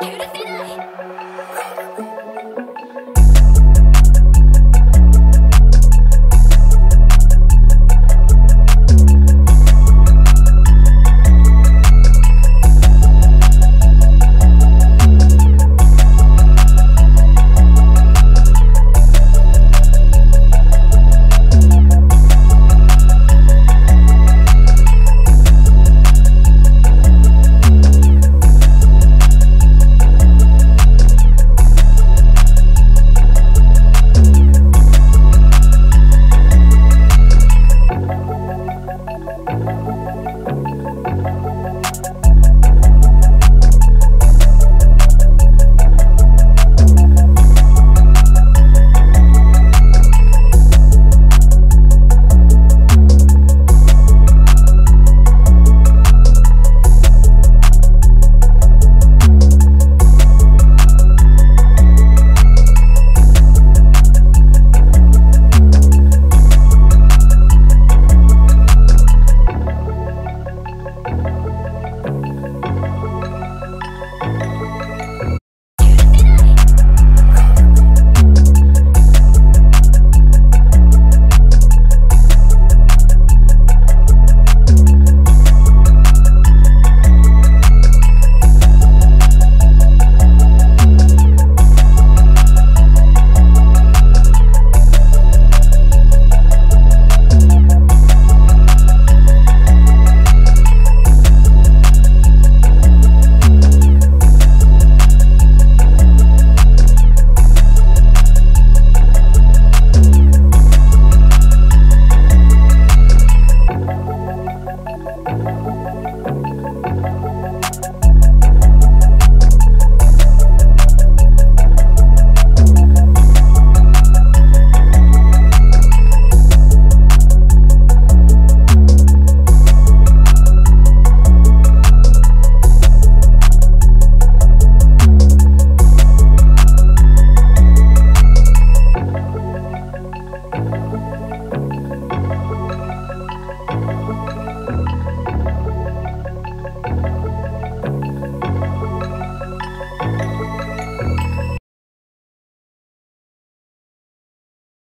許せ